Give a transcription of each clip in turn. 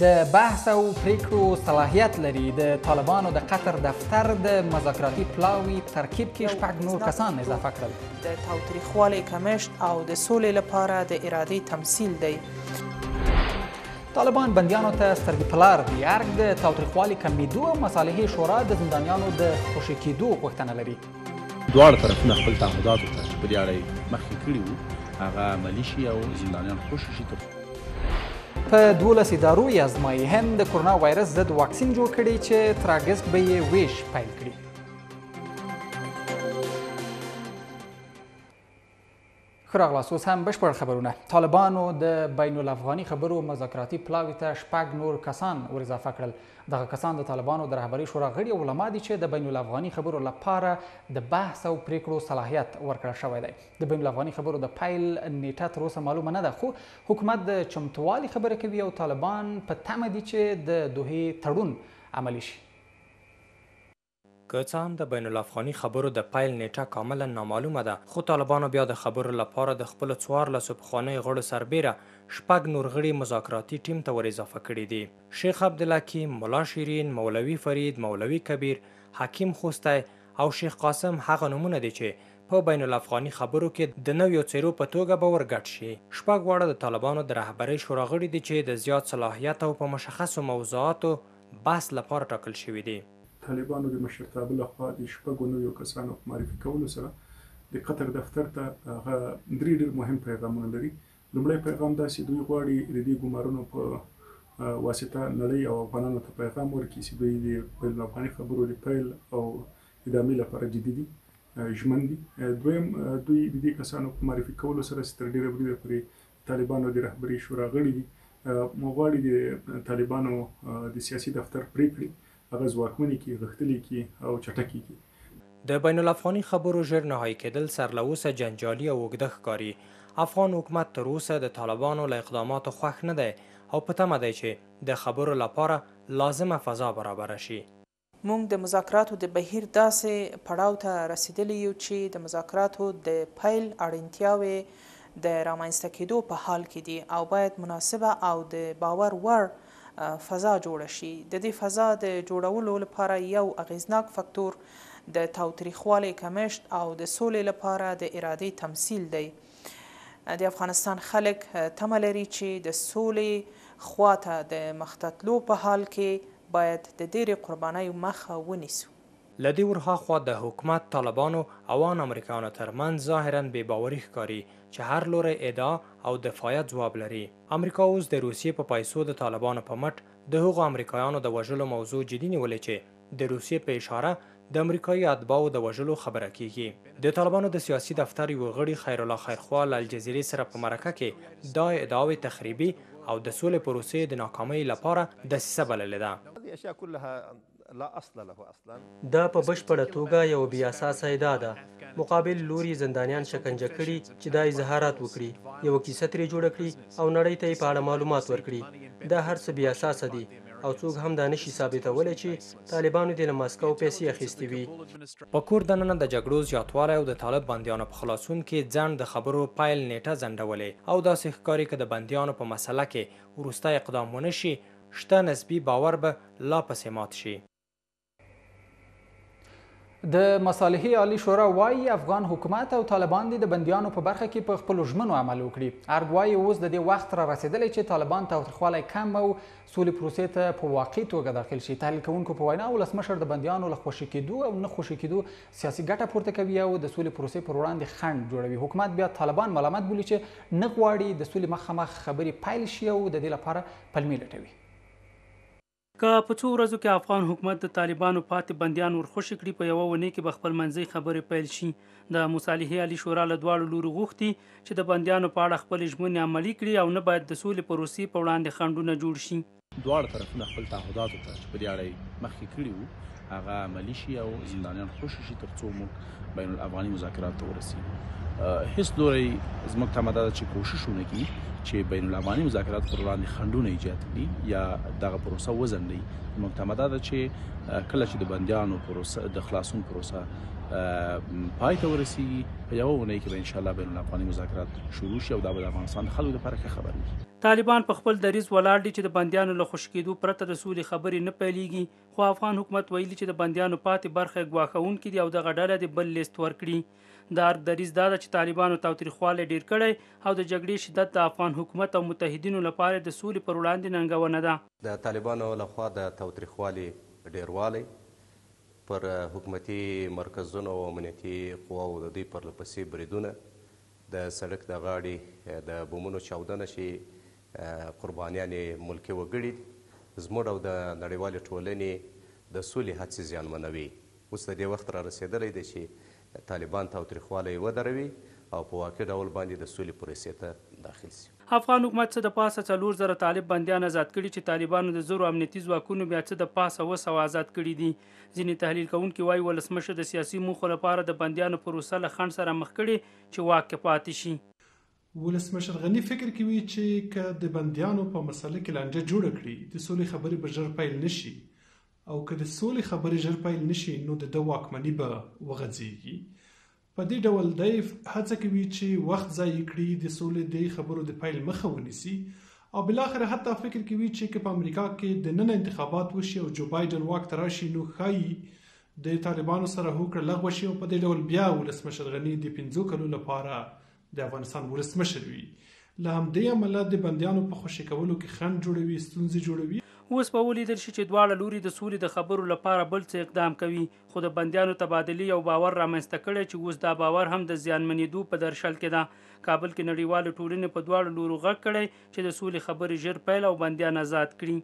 د بحث او پریکړو صلاحیت لري، د طالبانو د قطر دفتر د مذاکراتي پلاوي ترکیب کې شپږ نور کسان اضافه کړل. د تاوتریخوالي کمښت او د سولې لپاره د ارادې تمثیل دی. طالبان بندیانو ته سترګې په لار دي ارګ د تاوتریخوالي کمېدو او مصالحې شورا د زندانیانو د خوشې کېدو غوښتنه لري دواړه طرفونه خپل تعهداتو ته چې په دې اړه یې مخکې کړي وو هغه عملي شي او زندانیان خوشې شي تر په دولس ادارو یې ازمایي هند د کرونا وایرس ضد واکسین جوړ کړي چې تر اګست به یې ویش پیل کړي ښه راغلاست اوس هم بشپړ خبرونه طالبانو د بین الافغاني خبرو مذاکراتي پلاوي ته شپږ نور کسان ور اضافه کړل دغه کسان د طالبانو د رهبرۍ شورا غړي او علما دي چې د بین الافغاني خبرو لپاره د بحث او پریکړو صلاحیت ورکړل شوی دی د بین الافغاني خبرو د پیل نیټه تر اوسه معلومه نه ده خو حکومت د چمتووالي خبره کوي او طالبان په تمه دي چې د دوه تړون عملی شي که څه هم د بین الافغاني خبرو د پیل نیټه کاملا نامعلومه ده، خو طالبانو بیا د خبرو لپاره د خپلو څوارلسو پخوانیو غړو سربیره شپږ نور غړي مذاکراتي ټیم ته ور اضافه کړي دي. شیخ عبدالحکیم، ملا شیرین، مولوي فرید، مولوي کبیر، حکیم خوستی او شیخ قاسم هغه نومونه دي چې په بین الافغاني خبرو کې د نویو څیرو په توګه به ور ګډ شي. شپږ واړه د طالبانو د رهبرۍ شورا غړي دي چې د زیات صلاحیت او په مشخصو موضوعاتو بحث لپاره ټاکل شوي دي. طالبانو د مشرتابه له خوا د شپږو نویو کسانو په معرفي کولو سره د قطر دفتر ته هغه درې ډېر مهم پیغامونه لري. لومړی پیغام دا چې دوی غواړي د دې ګومارنو په واسطه نړۍ او افغانانو ته پیغام ورکړي چې دوی د بین الافغاني خبرو د پیل او ادامې لپاره جدي دي، ژمن دي. دویم، دوی د دې کسانو په معرفي کولو سره چې تر ډېره بریده پورې طالبانو د رهبري شورا غړي دي، غواړي د طالبانو د سیاسي دفتر پرېکړې هغه ځواکمنې کړي، غښتلې کړي او چټکې کړي. د بین الافغاني خبرو ژر نهايي کېدل سر له اوسه جنجالي او اوږده ښکاري. افغان حکومت تر اوسه د طالبانو له اقداماتو خوښ نه دی او په تمه دی چې د خبرو لپاره لازمه فضا برابره شي. موږ د مذاکراتو د بهیر داسې پړاو ته رسیدلي یو چې د مذاکراتو د پیل اړینتیاوې د رامنځته کیدو په حال کې دي او باید مناسبه او د باور وړ فضا جوړه شي. د دې فضا د جوړولو لپاره یو اغیزناک فکتور د تاوتریخوالي کمښت او د سولې لپاره د ارادې تمثیل دی. د افغانستان خلک تمه لري چې د سولې خوا ته د مخته تلو په حال کې باید د دېرې قربانیو مخه ونیسو. له دې ورهاخوا د حکومت، طالبانو او آن امریکایانو تر منځ ظاهراً بې باوري ښکاري چې هر لوری ادعا او دفاعیه ځواب لري. امریکا اوس د روسیې په پیسو د طالبانو په مټ د هغو امریکایانو د وژلو موضوع جدي نیولې چې، د روسیې په اشاره د امریکايي اتباعو د وژلو خبره کېږي. د طالبانو د سیاسي دفتر یوه غړي خیرالله خیرخوا له الجزیرې سره په مرکه کې دا ادعاوې تخریبي او د سولې پروسې د ناکامۍ لپاره دسیسه بللې ده. دا په بشپړه توګه یوه بې اساسه ادعا ده. مقابل لوري زندانیان شکنجه کړي چې دا اظهارات وکړي، یوه کیسه ترې جوړه کړي او نړۍ ته یې په اړه معلومات ورکړي. دا هر څه بې اساسه دي. او څوک هم دا نه شي ثابتولی چې طالبانو دې له مسکو پیسې اخیستې وي. په کور دننه د جګړو زیاتوالی او د طالب بندیانو په خلاصون کې ځنډ د خبرو پیل نېټه ځنډولې او داسې ښکاري که د بندیانو په مسله کې وروستی اقدام ونه شي، شته نسبي باور به لا پسې مات شي. د مصالحې عالی شورا وایي افغان حکومت او طالبان دې د بندیانو په برخه کې په خپلو ژمنو عمل وکړي. ارګ وایي اوس د دې وخت را رسېدلی چې طالبان تاوتریخوالی کم او سولې پروسې ته په واقعي توګه داخل شي. تحلیل کوونکو په وینا ولسمشر د بندیانو له خوشې کېدو او نه خوشې کېدو سیاسي ګټه پورته کوي او د سولې پروسې پر وړاندې خنډ جوړوي. حکومت بیا طالبان ملامت بولي چې نه غواړي د سولې مخامخ خبرې پیل شي او د دې لپاره پلمې لټوي. که په څو ورځو کې افغان حکومت د طالبانو پاتې بندیان ورخوشې کړي، په یوه اونۍ کې به خپل منځۍ خبرې پیل شي. د مصالحې عالي شورا له دواړو لورو غوښتي، چې د بندیانو په اړه خپلې ژمنې عملي کړي او نه باید د سولې پروسې په وړاندې خنډونه جوړ شي. دواړه طرفونه خپل تعهداتو ته چې په دې اړه یې مخکې کړي وو، هغه عملي شي او زندانیان خوشې شي ترڅو موږ بین الافغاني مذاکرات ته ورسیږو هیڅ لوري زموږ تمه ده چې کوشش ونکړي چې بین الافغاني مذاکرات پر وړاندې خنډونه ایجاد کړي یا دغه پروسه وزندي موږ تمه ده چې کله چې د بندیانو پروسه د خلاصون پروسه پای ته ورسیږي په یو ونې کې به ان شاء الله بین الافغاني مذاکرات شروع شي او دا به د افغانستان د خلکو لپاره ښه خبر وي طالبان په خپل دریځ ولاړ دي چې د بندیانو له خوشې کېدو پرته د سولې خبرې نه پیلېږي خو افغان حکومت ویلي چې د بندیانو پاتې برخه یې ګواښونکي دي او دغه ډله دې بل لیست ورکړي. د ارګ دریځ دا ده چې طالبانو تاوتریخوالی ډېر کړی او د جګړې شدت د افغان حکومت او متحدینو لپاره یې د سولې پر وړاندې ننګونه ده. د طالبانو له خوا د تاوتریخوالي ډېروالی، پر حکومتي مرکزونو او امنیتي قواوو د دوی پرلپسې بریدونه، د سړک د غاړې د بمونو چاودنه چې قربانیان یې ملکي وګړي دي، زموږ او د نړیوالې ټولنې د سولې هڅې زیانمنوي. اوس د دې وخت را رسېدلی دی چې طالبان تاوتریخوالی ودروي او په واقعي ډول باندې د سولې پروسې ته داخل شي. افغان حکومت څه د پاسه څلور زره طالب بندیان ازاد کړي چې طالبانو د زرو امنیتي ځواکونو بیا څه د پاسه اوه سوه ازاد کړي دي. ځینې تحلیل کوونکي وايي، ولسمشر د سیاسي موخو لپاره د بندیانو پروسه له خنډ سره مخ کړې چې واک کې پاتې شي. ولسمشر غني فکر کوي چې که د بندیانو په مسله کې لانجه جوړه کړي د سولې خبرې به ژر پیل نشي او که د سولې خبرې ژر پیل نشي نو د ده واکمني به وغځېږي په دې ډول دی هڅه کوي چې وخت ضایع کړي د سولې د خبرو د پیل مخه ونیسي او بلاخره حتی فکر کوي چې که په امریکا کې د نن انتخابات وشي او جو بایدن واک ته راشي نو ښایي د طالبانو سره هوکړه لغوه شي او په دې ډول بیا ولسمشر غني د پنځو کلو لپاره د افغانستان ولسمشر وي له همدې امله د بندیانو په خوشې کولو کې خنډ جوړوي ستونزې جوړوي اوس به ولیدل شي چې دواړه لوري د سولې د خبرو لپاره بل څه اقدام کوي خو د بندیانو تبادلې یو باور رامنځته کړی چې اوس دا باور هم د زیانمنېدو په درشل کې ده کابل کې نړیوال ټولنې په دواړو لورو غږ کړی چې د سولې خبرې ژر پیل او بندیان آزاد کړي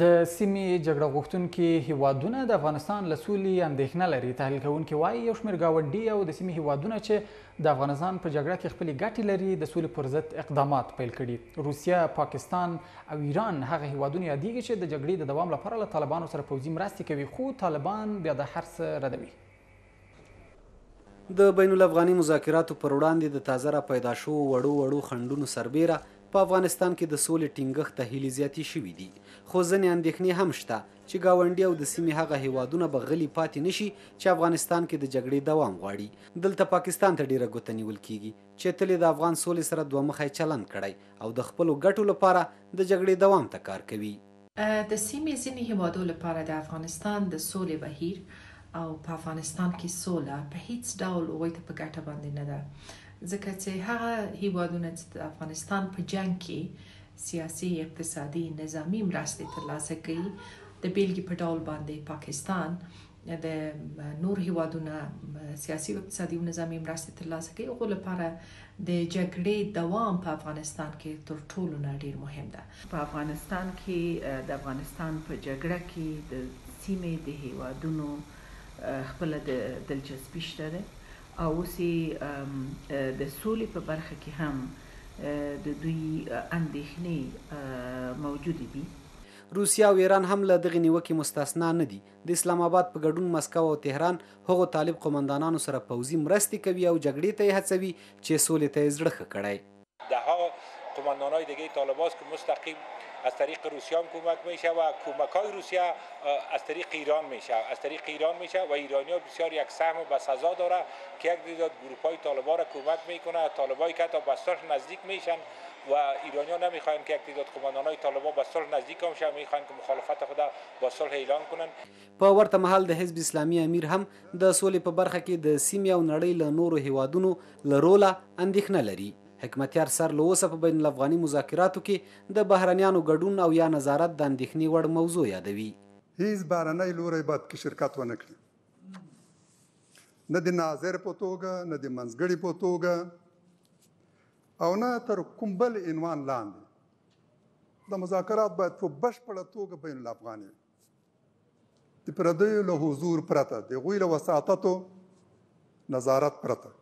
د سیمې جګړه غوښتونکي هیوادونه د افغانستان له سولې اندېښنه لري تحلیل کوونکي وایي یو شمېر ګاونډي او د سیمې هیوادونه چې د افغانستان په جګړه کې خپلې ګټې لري د سولې پر ضد اقدامات پیل کړي روسیه پاکستان او ایران هغه هیوادونه یادېږي چې د جګړې د دوام لپاره له طالبانو سره پوځي مرستې کوي خو طالبان بیا د هر څه ردوي د بین الافغاني مذاکراتو پر وړاندې د تازه را پیدا شوو وړو وړو خنډونو سربېره په افغانستان کې د سولې ټینګښت ته هیلې زیاتې شوې دي، خو ځنې اندېښنې هم شته چې ګاونډي او د سیمې هغه هېوادونه به غلي پاتې نه شي چې افغانستان کې د جګړې دوام غواړي. دلته پاکستان ته ډېره ګوته نیول کېږي چې تل یې د افغان سولې سره دوه مخی چلند کړی او د خپلو ګټو لپاره د جګړې دوام ته کار کوي. د سیمې ځینې هیوادو لپاره د افغانستان د سولې بهیر او په افغانستان کې سوله په هیڅ ډول هغوی ته په ګټه باندې نه ده ځکه چې هغه هیوادونه چې د افغانستان په جنگ کې سیاسي اقتصادي نظامی مرستې ترلاسه کوي د بیلګې په ډول باندې پاکستان د نور هیوادونه سیاسي او اقتصادي او نظامي مرستې ترلاسه کوي هغو لپاره د جګړې دوام په افغانستان کې تر ټولو نه ډیر مهم ده په افغانستان کې د افغانستان په جګړه کې د سیمې د هیوادونو خپل د دلچسپي شته ده او اوس د سولې په برخه کې هم د دوی اندېښنې موجودې دي روسیه او ایران هم له دغې نیوکې مستثنا نه دي د اسلام اباد په ګډون مسکو او تهران هغو طالب قوماندانانو سره پوځي مرستې کوي او جګړې ته یې هڅوي چې سولې ته یې زړه ښه کړی. ده ها قوماندانای دیگه طالباس که مستقیم از طریق روسیه هم کمک میشه و کمکای روسیه از طریق ایران میشه از طریق ایران میشه و ایرانیا بسیار یک سهم و بسزا داره که یک تعداد گروپای طالبا را کمک میکنه طالبای که حتی به صلح نزدیک میشن و ایرانیا نمیخواین که یک تعداد قوماندانای طالبا به صلح نزدیک هم شوه میخواین که مخالفت خود و صلح اعلان کنند. په ورته مهال د حزب اسلامي امیر هم د سولې په برخه کې د سیمې او نړۍ له نورو هېوادونو له روله اندېښنه لري. حکمتیار سر له اوسه په بین الافغاني مذاکراتو کې د بهرنیانو ګډون او یا نظارت د اندېښنې وړ موضوع یادوي. هیڅ بهرنی لوری باید پکې شرکت ونه کړي، نه د ناظر په توګه، نه د منځګړي په توګه او نه تر کوم بل عنوان لاندې. دا مذاکرات باید په بشپړه توګه بین الافغاني وي د پردیو له حضور پرته د هغوی له وساطتو نظارت پرته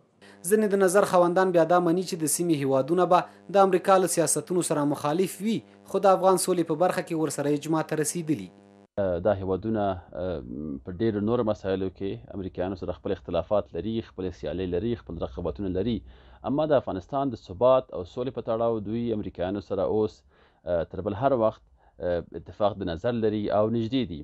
ځینې د نظر خاوندان بیا دا مني چې د سیمې هیوادونه به د امریکا له سیاستونو سره مخالف وي خو د افغان سولې په برخه کې ورسره اجماع ته رسیدلي دا هېوادونه په ډېرو نورو مسایلو کې امریکایانو سره خپل اختلافات لري، خپلې سیالۍ لري، خپل رقابتونه لري، اما د افغانستان د ثبات او سولې په تړاو دوی امریکایانو سره اوس تر بل هر وخت اتفاق د نظر لري او نږدې دي.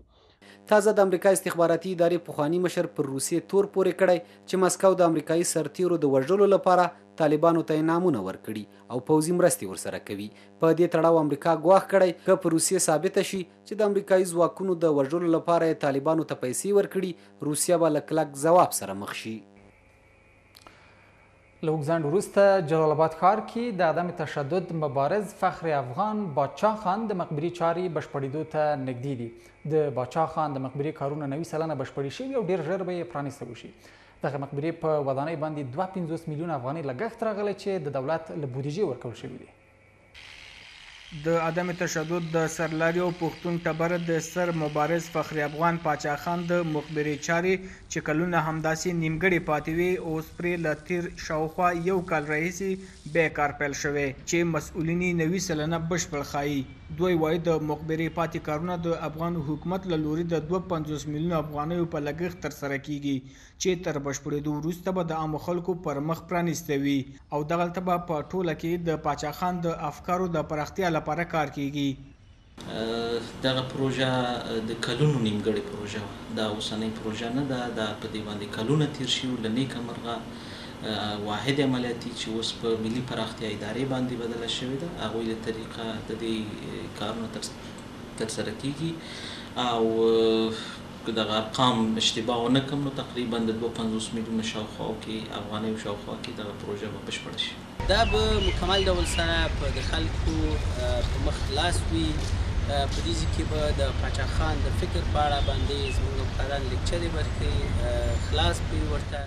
تازه د امریکا استخباراتي ادارې پخواني مشر پر روسیې تور پورې کړی چې مسکو د امریکايي سرتېرو د وژلو لپاره طالبانو ته انعامونه ورکړي او پوځي مرستې ورسره کوي. په دې تړاو امریکا ګواښ کړی، که په روسیې ثابته شي چې د امریکايي ځواکونو د وژلو لپاره یې طالبانو ته پیسې ورکړي، روسیه به له کلک ځواب سره مخ شي. له اوږد ځنډ وروسته جلال اباد ښار کې د عدم تشدد مبارز فخر افغان باچا خان د مقبري چارې بشپړېدو ته نږدې دي. د باچا خان د مقبرې کارونه نوي سلنه بشپړي شوي او ډېر ژر به یې پرانیسته وشي. دغه مقبرې په ودانۍ باندې دوه پنځوس میلیون افغانۍ لګښت راغلی چې د دولت له بودجې ورکول شوي دي. د عدم تشدد د سرلاري او پښتون ټبر د ستر مبارز فخر افغان پاچا خان د مقبرې چارې چې کلونه همداسې نیمګړې پاتې وې اوس پرې له تېر شاوخوا یو کال راهیسې به کار پیل شوی چې مسؤلین یې نوي سلنه بشپړ ښايي. دوی وايي د مقبرې پاتې کارونه د افغان حکومت له لوري د دوه پنځوس میلیونو افغانیو په لګښت ترسره کېږي چې تر بشپړېدو وروسته به د عامو خلکو پر مخ پرانیسته وي او دغلته به په ټوله کې د پاچاخان د افکارو د پراختیا لپاره کار کېږي. دغه پروژه د کلونو نیمګړې پروژه وه، دا اوسنۍ پروژه نه ده، دا په دې باندې کلونه تېر شوي وو، له نېکه مرغه واحد عملیاتي چې اوس په ملي پراختیا ادارې باندې بدله شوې ده، هغوی له طریقه د دې کارونه ترسره کېږي او که دغه ارقام اشتباه ونه کړم نو تقریباً د دوه پنځوس میلیونه شاوخوا کې افغانیو شاوخوا کې دغه پروژه به بشپړه شي. دا به مکمل ډول سره په د خلکو په مخ لاس وي، په دې ځي کې به د پاچا خان د فکر په اړه باندې زمونږ استادان لیکچرې ورکړي، خلاص به وي ورته.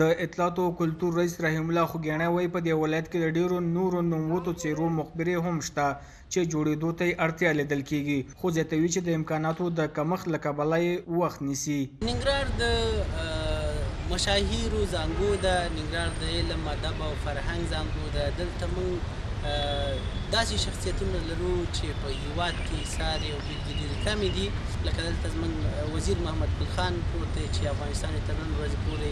د اطلاعاتو او کلتور رئیس رحیم الله خوږیاڼی وایي، په دې ولایت کې د ډېرو نورو نوموتو څېرو مقبرې هم شته، چې جوړېدو ته یې اړتیا لیدل کېږي، خو زیاتوي چې د امکاناتو د کمښت له کبله یې وخت نیسي. ننګرهار د مشاهیرو زانګو ده، ننګرهار د علم، ادب او فرهنګ زانګو ده، دلته موږ داسې شخصیتونه لرو چې په هېواد کې سارې او بېلګې ډېرې کمې دي، لکه دلته زموږ وزیر محمد ګل خان پروت دی چې افغانستان یې تر نن ورځې پورې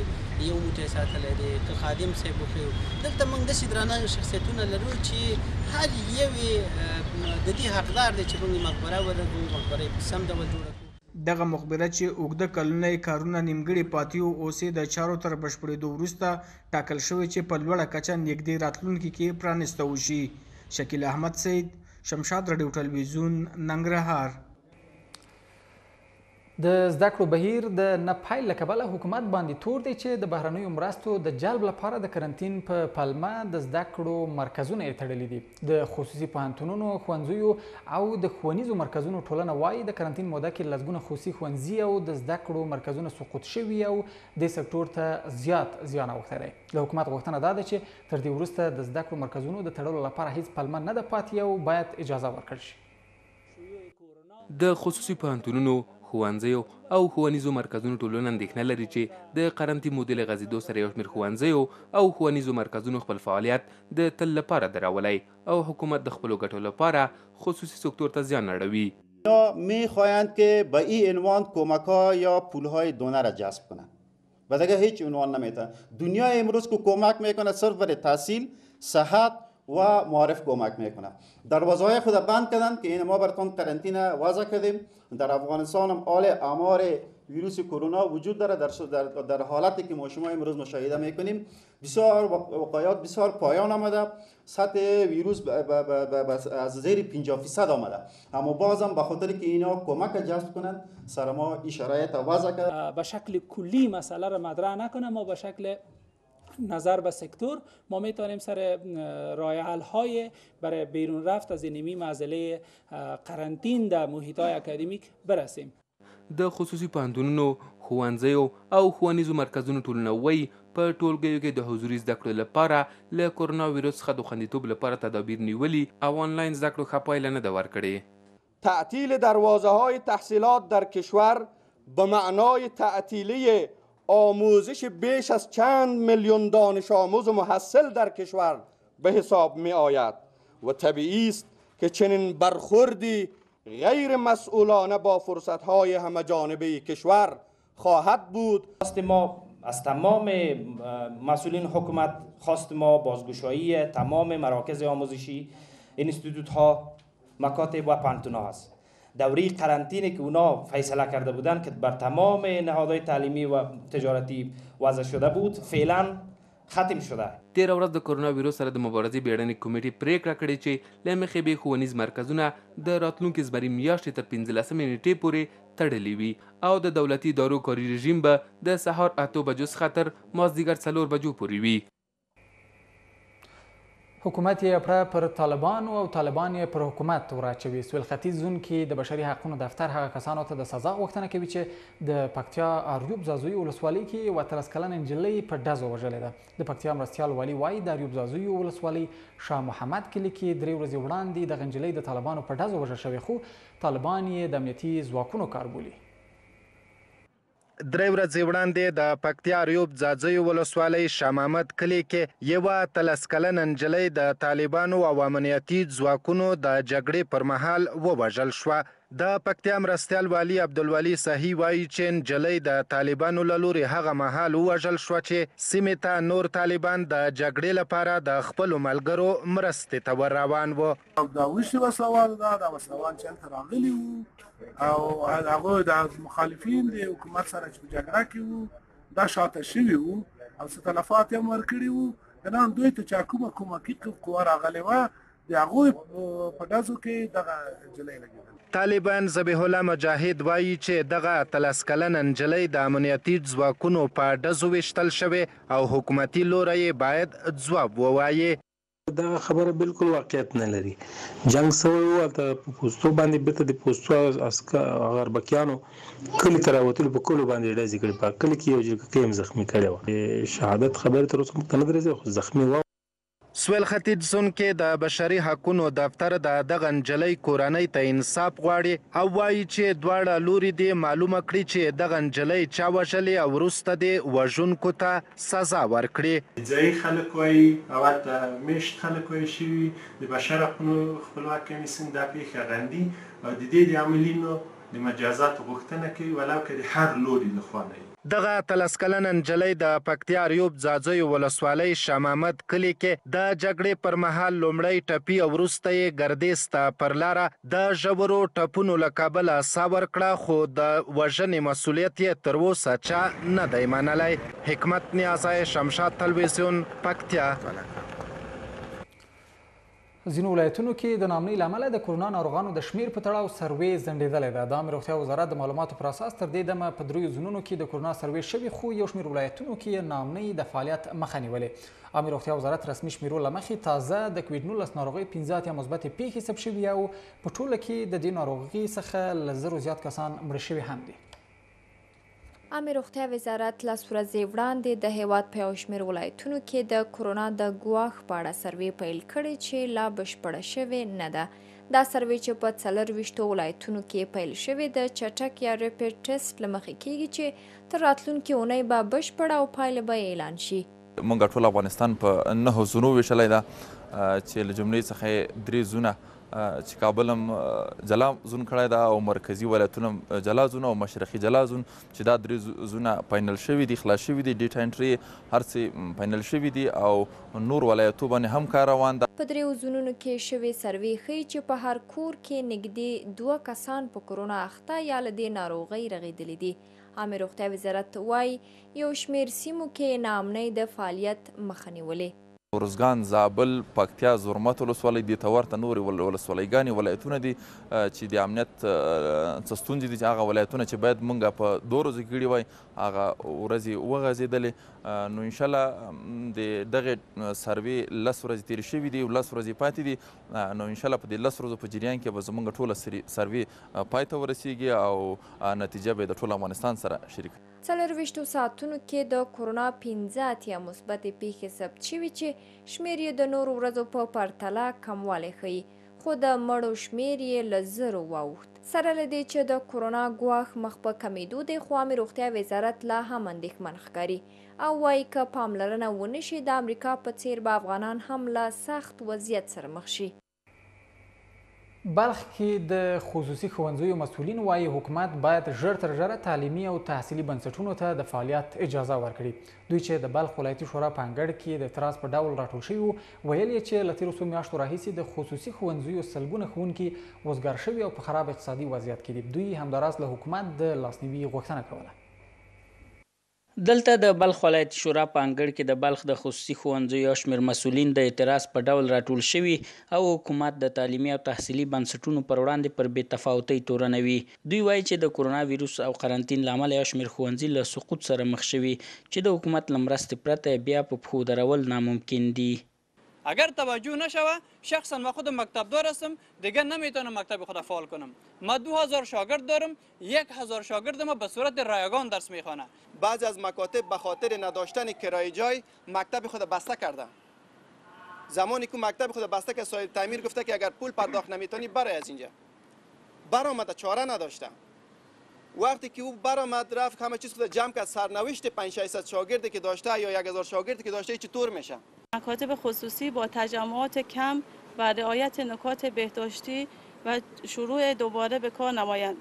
یو موټی ساتلی دی که خادم صیب وښیو دلته موږ داسې درانه شخصیتونه لرو چې هر یو یې د دې حقدار دی چې موږ یې مقبره ورغوو مقبره یې په سم ډول جوړه کړو. دغه مقبره چې اوږده کلونه یې کارونه نیمګړي پاتې وو اوس یې د چارو تر بشپړېدو وروسته ټاکل شوې چې په لوړه کچه نېږدې راتلونکي کې پرانیسته وشي. شکیل احمد سید، شمشاد راډیو ټلوېزیون، ننګرهار. د زده کړو بهیر د نه پیل له کبله حکومت باندې تور دی چې د بهرنیو مرستو د جلب لپاره د کرنتین په پلمه د زده کړو مرکزونه یې تړلي دي. د خصوصي پوهنتونونو، ښوونځیو او د ښوونیزو مرکزونو ټولنه وايي، د کرنتین موده کې لسګونه خصوصي ښوونځي او د زده کړو مرکزونه سقوط شوي او دې سکټور ته زیات زیان اوښتی دی. له حکومت غوښتنه دا ده چې تر دې وروسته د زده کړو مرکزونو د تړلو لپاره هېڅ پلمه نه ده پاتې او باید اجازه ورکړل شي. د خصوصي پوهنتونونو، ښوونځیو او ښوونیزو مرکزونو ټولنه اندېښنه لري چې د قرنطین مودې له غځېدو سره یو شمېر ښوونځیو او ښوونیزو مرکزونو خپل فعالیت د تل لپاره دراولی او حکومت د خپلو ګټو لپاره خصوصي سکتور ته زیان اړوي. یا می خواهند که به ای عنوان کمکها یا پولهای دانه را جذب کنند. و دیگه هیچ عنوان نمیتن دنیا امروز که کمک میکنه صرف برای تحصیل صحت و معارف کمک میکنه دروازه های خود بند کردن که این ما برتون قرنطینه وضع کردیم در افغانستان هم آل امار ویروس کرونا وجود داره در, در, در حالتی که ما شما امروز مشاهده میکنیم بسیار وقایات بسیار پایان آمده سطح ویروس از زیر 50 فیصد آمده اما بازم به خاطر که اینا کمک جذب کنند سر ما این شرایط وضع کرد به شکل کلی مسئله را مطرح نکنم ما به شکل نظر به سکتور ما میتونیم سر رای حل های برای بیرون رفت از اینمی معضله قرنطین در محیط های اکادمیک برسیم د خصوصي پوهنتونونو، ښوونځیو او ښوونیزو مرکزونو ټولنه وایي، په ټولګیو کې د حضوري زده کړو لپاره له کرونا ویروس څخه د خوندیتوب لپاره تدابیر نیولي او انلاین زده کړو ښه پایله نه ده ورکړې. تعطیل دروازههای تحصیلات در کشور به معنای تعطیلی آموزش بیش از چند میلیون دانش آموز و محصل در کشور به حساب میآید و طبیعی است که چنین برخوردی غیر مسئولانه با فرصتهای همه جانبه کشور خواهد بود ما از تمام مسئولین حکومت خواست ما بازگشایی تمام مراکز آموزشی اینستیتوت ها مکاتب و پانتونا هست دوره قرنطینه که اونا فیصله کرده بودن که بر تمام نهادهای تعلیمی و تجارتی وضع شده بود فعلا ختم شده. تېره ورځ د کرونا ویروس سره د مبارزې بېړنۍ کمېټې پرېکړه کړې چې له مخې به ښوونیز مرکزونه د راتلونکې زمري میاشتې تر پنځلسمې نېټې پورې تړلي وي او د دولتي ادارو کاري رژیم به د سهار اتو بجو څخه تر مازدیګر څلور بجو پورې وي. حکومت یې پړه پر طالبانو او طالبان یې پر حکومت وراچوي. سویل ختیځ زون کې د بشري حقونو دفتر هغه کسانو ته د سزا غوښتنه کوي چې د پکتیا اریوب ځاځوی ولسوالۍ کې یوه اتلس کلنه نجلۍ په ډزو وژلې ده. د پکتیا مرستیال والي وايي، د اریوب ځاځوی ولسوالۍ شاه محمد کلي کې درې ورځې وړاندې دغه نجلۍ د طالبانو په ډزو وژل شوې خو طالبان یې د امنیتي ځواکونو کار بولي. درې ورځې وړاندې د پکتیا ریوب ځاځیو ولسوالۍ شاه محمد کلي کې یوه اتلس کلنه نجلۍ د طالبانو او امنیتي ځواکونو د جګړې پر مهال ووژل شوه. د پکتیا مرستیال والي عبدالولي سهي وايي چې نجلۍ د طالبانو له لورې هغه مهال ووژل شوه چې سیمې ته نور طالبان د جګړې لپاره د خپلو ملګرو مرستې ته ور روان وو. او دا وشي وسله وال دا دا وسله وال چې هلته راغلي وو او هغه د مخالفین د حکومت سره چې جګړه کې وو دا شاته شوي وو او څه تلفات هم ورکړي وو کنه دوی ته چا کومه کومکي قوه راغلې وه د هغوی په ډزو کې دغه جلۍ لګېدل طالبان ذبیح الله مجاهد وایي چې دغه اتلس کلنه نجلۍ د امنیتي ځواکونو په ډزو ویشتل شوې او حکومتي لوری یې باید ځواب ووایي. دغه خبره بالکل واقعیت نه لري جنګ سوی وو هلته په پوستو باندې بیرته د پوستو غربکیانو کلی تر وتلو په کلو باندې ډزې کړې په کلی کې یو جرګه کې هم زخمی کړي و شهادت خبره تر اوسه مخته نه درځي خو زخمی و سویل ختیځ زون کې د بشري حقونو دفتر د دغه نجلۍ کورنۍ ته انصاف غواړي او وایي چې دواړه لوري دې معلومه کړي چې دغه نجلۍ چا وژلې او وروسته دې وژونکو ته سزا ورکړي. ځايي خلک وايي، اورته مېشت خلک ویل شوي، د بشر حقونو خپلواک کمېسیون دا پېښه غندي او د دې د عاملینو د مجازاتو غوښتنه کوي، ولو که د هر لوري له خوا نه وي. دغه اتلس کلنه نجلۍ د پکتیا اریوب ځاځیو ولسوالۍ شاه محمد کلي کې د جګړې پر مهال لومړی ټپي او وروسته یې ګردېز ته پر لاره د ژورو ټپونو له کبله ساه ورکړه خو د وژنې مسولیت یې تر اوسه چا نه دی منلی. حکمت نیازی، شمشاد تلویزیون، پکتیا. ځینو ولایتونو کې د ناامنۍ له امله د کورونا ناروغانو د شمیر په تړاو سروې ځنډېدلې ده. د عامې روغتیا وزارت د معلوماتو پر اساس تر دې دمه په دریو زونونو کې د کورونا سروې شوې، خو یو شمیر ولایتونو کې یې ناامنۍ د فعالیت مخه نیولې. عامې روغتیا وزارت رسمي شمیرو له مخې تازه د کوویډ 19 ناروغۍ 15 اتیا مثبتې پیښې ثبت شوي او په ټوله کې د دې ناروغۍ څخه له زرو زیات کسان مړه شوي هم دي. عامې روغتیا وزارت لس ورځې وړاندې د هېواد په یو شمېر ولایتونو کې د کرونا د ګواښ په اړه سروې پیل کړې چې لا بشپړه شوې نه ده. دا سروې چې په څلور ویشتو ولایتونو کې پیل شوې د چټک یا ریپیډ ټیسټ له مخې کېږي چې تر راتلونکې اونۍ به بشپړه او پایلې به یې اعلان شي. مونږ ټول افغانستان په نهو زونو ویشلی ده چې له جملې څخه یې درې زونه چې کابل هم جلا زون کړی ده او مرکزي ولایتونه هم جلا زون او مشرقي جلا زون چې دا درې زونه پاینل شوي دي خلاص شوي دي ډیټا انټري هر څه پاینل شوي دي او نور ولایتو باندې هم کار روان ده په دریو زونونو کې شوې سروې ښیي چې په هر کور کې نږدې دوه کسان په کرونا اخته یا له دې ناروغۍ رغېدلي دي. عامې روغتیا وزارت وايي، یو شمېر سیمو کې ناامنۍ د فعالیت مخه نیولې. ارزګان، زابل، پکتیا، زرمت ولسوالۍ، دې ته ورته نورې ولسوالۍ ګانې ولایتونه دي چې د امنیت څه ستونزې دي، هغه ولایتونه چې باید مونږ په دوه ورځو کې کړي وای هغه ورځې وغځېدلې، نو ان شاءالله د دغې سروې لس ورځې تېرې شوې دي او لس ورځې پاتې دي، نو ان شاءالله په دې لس ورځو په جریان کې به زمونږ ټوله سروې پای ته ورسیږي او نتیجه به یې د ټول افغانستان سره شریکه کړي. څلرویشتو ساعتونو کې د کرونا پنځه اتیا مثبتې پېښې ثبت شوي چې شمېر یې د نورو ورځو په پرتله کموالی ښيي، خو د مړو شمېر یې له زرو واوښت. سره له دې چې د کرونا ګواښ مخ په کمېدو دی، خو عامې روغتیا وزارت لا هم اندېښمن ښکاري او وايي، که پاملرنه ونه شي، د امریکا په څېر به افغانان هم له سخت وضعیت سره مخ شي. بلخ کې د خصوصي ښوونځیو مسؤلین وایي حکومت باید ژر تر ژره تعلیمي او تحصیلي بنسټونو ته د فعالیت اجازه ورکړي دوی چې د بلخ ولایتي شورا په انګړ کې د تراس په ډول راټول شوي وو ویل یې چې له تیرو څو میاشتو راهیسې د خصوصي ښوونځیو سلګونه ښوونکي وزګار شوي او په خراب اقتصادي وضعیت کې دي دوی همداراز له حکومت د لاسنیوي غوښتنه کوله دلته د بلخ ولایتي شورا په انګړ کې د بلخ د خصوصي ښوونځیو یو شمېر مسؤلین د اعتراض په ډول راټول شوي او حکومت د تعلیمي او تحصیلي بنسټونو پر وړاندې پر بې تفاوتۍ تورنوي. دوی وايي چې د کرونا ویروس او قرنطین له امله یو شمېر ښوونځي له سقوط سره مخ شوي چې د حکومت له مرستې پرته یې بیا په پښو درول ناممکن دي. اگر توجه نشوه شخصا و خود مکتب دارستم دیگه نمیتونم مکتب خود فعال کنم ما دو هزار شاگرد دارم یک هزار شاگرد ما به صورت رایگان درس میخوانه بعضی از مکاتب به خاطر نداشتن کرای جای مکتب خود بسته کرده زمانی که مکتب خود بسته که صاحب تعمیر گفته که اگر پول پرداخت نمیتونی برای از اینجا برامده چاره نداشتم وقتی که او برآمد رفت همه چیز خود جمع کرد سرنوشت 5 600 شاگردی که داشته یا 1000 شاگردی که داشته چطور میشه مکاتب خصوصی با تجمعات کم و رعایت نکات بهداشتی و شروع دوباره به کار نمایند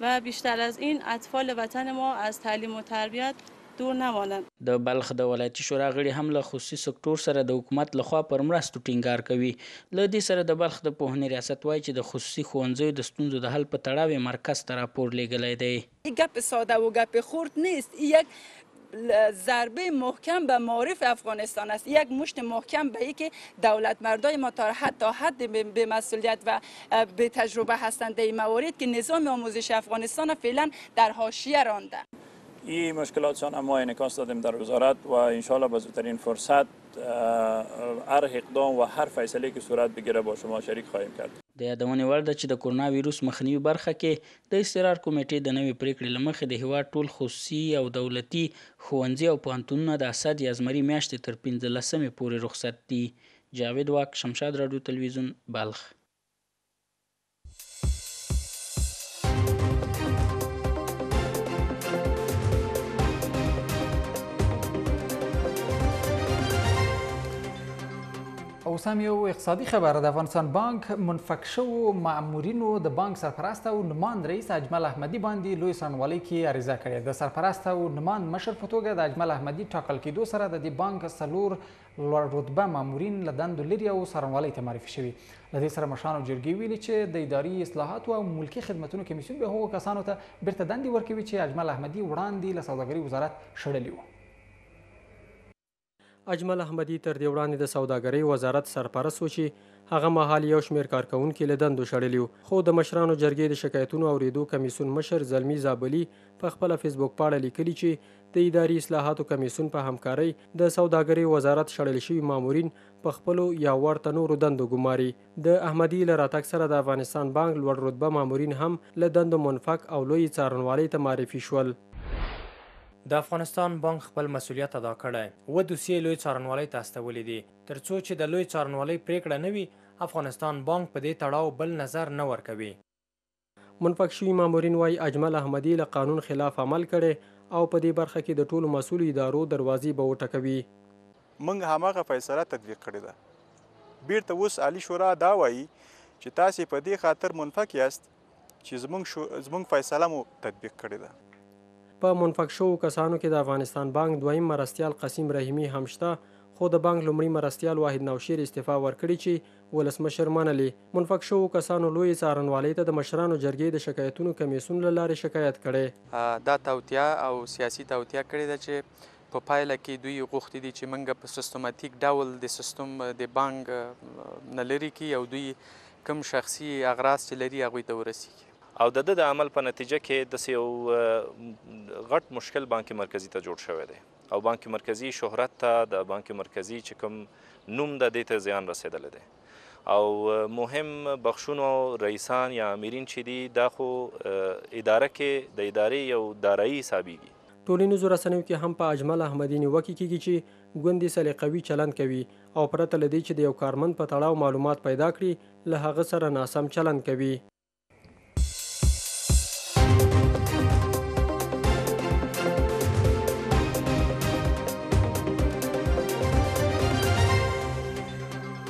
و بیشتر از این اطفال وطن ما از تعلیم و تربیت تور نه وانه. د بلخ د ولایتي شورا غړي هم له خصوصي سکټور سره د حکومت له خوا پر مرستو ټینګار کوي. له دې سره د بلخ د پوهنې ریاست وايي چې د خصوصي ښوونځیو د ستونزو د حل په تړاو یې مرکز ته راپور لېږلی دی. ای ګپ ساده و ګپ خرد نیست ای یک ضربه محکم به معارف افغانستان است یک مشت محکم به ای که دولت مردای ما تا حتی حد بی مسولیت و بی تجربه هستند در این موارد که نظام آموزش افغانستان را فعلا در حاشیه رانده ای مشکلات شان ما انعکاس دادیم در وزارت و ان شاء الله به زودترین فرصت هر اقدام و هر فیصله که صورت بگیره با شما شریک خواهیم کرد. د یادونې وړ ده چې د کرونا ویروس مخنیوي برخه کې د اضطرار کمېټې د نوې پرېکړې له مخې د هېواد ټول خصوصي او دولتي ښوونځي او پوهنتونونه د اسد یا زمري میاشتې تر پنځلسمې پورې رخصت دي. جاوېد واک، شمشاد راډیو تلویزیون، بلخ. اوس هم یو اقتصادي خبره د افغانستان بانک منفک شوو مامورینو د بانک سرپرست او نوماند رئیس اجمل احمدي باندې لوی سرنوالۍ کې عریضه کړې د سرپرست او نوماند مشر په توګه د اجمل احمدي ټاکل کېدو سره د دې بانک څلور لوړ رتبه مامورین له دندو لرې او څارنوالۍ ته معرفي شوي. له دې سره مشرانو جرګې ویلي چې د اداري اصلاحاتو او ملکي خدمتونو کمیسیون به هغو کسانو ته بیرته دندې ورکوي چې اجمل احمدي وړاندې له سوداګرۍ وزارت شړلي وو. اجمل احمدي تر دې وړاندې د سوداګرۍ وزارت سرپرست و چې هغه مهال یو شمېر کارکوونکي له دندو شړلي وو، خو د مشرانو جرګې د شکایتونو اورېدو کمیسیون مشر زلمي زابلي په خپله فیسبوکپاڼه لیکلي چې د اداري اصلاحاتو کمېسیون په همکارۍ د سوداګرۍ وزارت شړل شوي مامورین په خپلو یا ورته نورو دندو ګماري. د احمدي له راتګ سره د افغانستان بانک لوړ رتبه مامورین هم له دندو منفک او لویې څارنوالۍ ته معرفي شول. د افغانستان بانک خپل مسوولیت ادا کړی و، دوسیې لویې څارنوالۍ ته استولې دي، تر څو چې د لویې څارنوالۍ پرېکړه نه وي، افغانستان بانک په دې تړاو بل نظر نه ورکوي. منفک شوي مامورین وايي، اجمل احمدي له قانون خلاف عمل کړی او په دې برخه کې د ټولو مسؤلو ادارو دروازې به وټکوي. موږ هماغه فیصله تطبیق کړې ده. بېرته اوس عالي شورا دا وايي چې تاسې په دې خاطر منفک یاست چې زموږ فیصله مو تطبیق کړې ده. په منفک شوو کسانو کې د افغانستان بانک دویم مرستیال قسیم رحیمي هم شته، خو د بانک لومړي مرستیال واحد نوشېر استعفا ورکړې چې ولسمشر منلي، منفک شوو کسانو لویې څارنوالۍ ته د مشرانو جرګې د شکایتونو کمېسیون له لارې شکایت کړی. دا توطیه او سیاسي توطیه کړې ده چې په پایله کې دوی غوښتي دي چې مونږ په سیستماتیک ډول د سیستم د بانګ نه لرې کړي او دوی کوم شخصي اغراض چې لري هغوی ته ورسیږي. او د ده د عمل په نتیجه کې داسې یو غټ مشکل بانک مرکزي ته جوړ شوی دی. او بانک مرکزي شهرت ته د بانک مرکزي چې کوم نوم ده دې ته زیان رسېدلی دی او مهم بخشونو رئیسان یا امیرین چې دي دا خو اداره کې د ادارې یو دارایي حسابیږي. ټولنیزو رسنیو کې هم په اجمل احمدي نیوکې کېږي چې ګوندې سلیقوي چلند کوي او پرته له دې چې د یو کارمند په تړاو معلومات پیدا کړي له هغه سره ناسم چلند کوي.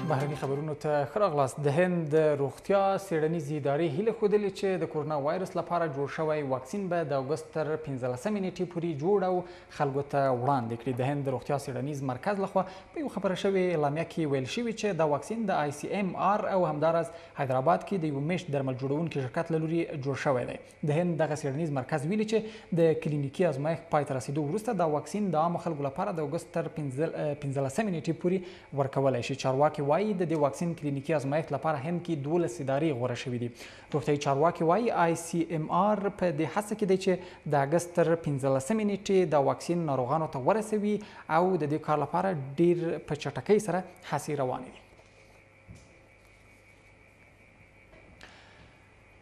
بهرني خبرونو ته ښه راغلاست د هند د روغتیا څېړنیزې ادارې هیله ښودلې چې د کرونا وایرس لپاره جوړ شوی واکسین به د اګست تر پنځلسمې نېټې پورې جوړ او خلکو ته وړاندې کړي د هند د روغتیا څېړنیز مرکز لخوا په یو خبره شوې اعلامیه کې ویل شوي چې دا واکسین د آی سي ایم آر او همداراز حیدرآباد کې د یو میشت درمل جوړونکي شرکت له لوري جوړ شوی دی د هند دغه څېړنیز مرکز ویلي چې د کلینیکي ازمایښت پای ته رسیدو وروسته دا واکسین د عامو خلکو لپاره د اګست تر پنځلسمې نیټې پورې ورکولی شي چارواکي وایي د دې واکسین کلینیکي ازمایښت لپاره هند کې دولس ادارې غوره شوې دي روغتیايي چارواکي وایي آی سي ایم آر په دې هڅه کې دی چې د اګست تر پنځلسمې نیټې دا واکسین ناروغانو ته ورسوي او د دې کار لپاره ډیر په چټکۍ سره هڅې روانې دي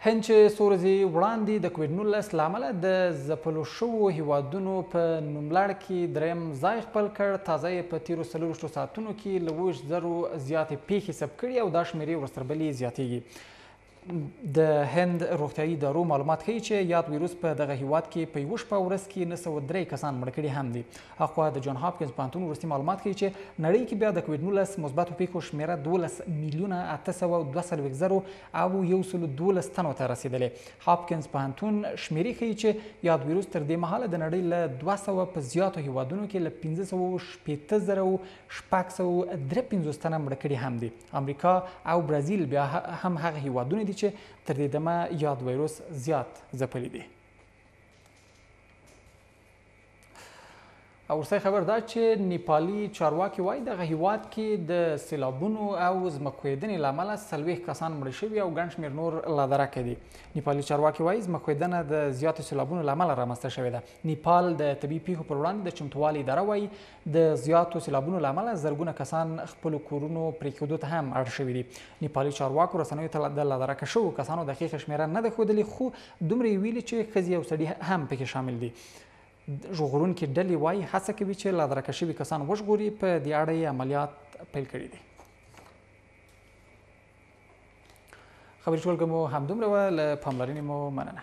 هند چې څو ورځې وړاندې د کوویډ نولس له امله د ځپلو شوو هیوادونو په نوملړ کې دریم ځای خپل کړ تازه یې په تیرو څلورویشتو ساعتونو کې له اوویشت زرو زیاتې پیښې ثبت کړي او دا شمیرې ورسره بلې زیاتیږي د هند روغتیايي ادارو معلومات ښیي چې یاد ویروس په دغه هیواد کې په یوه شپه ورځ کې نه سوه درې کسان مړ کړي هم دي هاخوا د جان هاپکینز پوهنتون وروستي معلومات ښيي چې نړۍ کې بیا د کوویډ نولس مثبتو پېښو شمېره دوولس میلیونه اته سوه او دوه څلوېښت زرو او یو سلو دوولس تنو ته رسېدلې. هاپکینز پوهنتون شمېرې ښيي چې یاد ویروس تر دې مهاله د نړۍ له دوه سوه په زیاتو هېوادونو کې له پنځه سوه او شپېته زره او شپږ سوه او درې پنځوس تنه مړه کړي هم دي. امریکا او برازیل بیا هم هغه هېوادونه دي چې تر دې دمه یاد ویروس زیات ځپلي دي. او ورسته خبر دا چې نیپالي چارواکي وایي دغه هیواد کې د سیلابونو او ځمکویدنې له امله څلوېښت کسان مړه شوي او ګڼ شمېر نور لا درکه دي نیپالي چارواکي وایي ځمکویدنه د زیاتو سیلابونو له امله رامنځته شوې ده نیپال د طبي پیښو پر وړاندې د چمتووالي اداره وایي د زیاتو سیلابونو له امله زرګونه کسان خپلو کورونو پرېښودو ته هم اړ شوي دي نیپالي چارواکو رسنیو ته د لا درکه شوو کسانو دقیقه شمېره نه ده ښودلې خو دومره یې ویلي چې ښځې او سړي هم پکې شامل دي ژغورونکې ډلې وایي هڅه کوي چې لادرکه شوي کسان وژغوري په دې اړه یې عملیات پیل کړي دي خبري ټولګه مو همدومره وه له پاملرنې مو مننه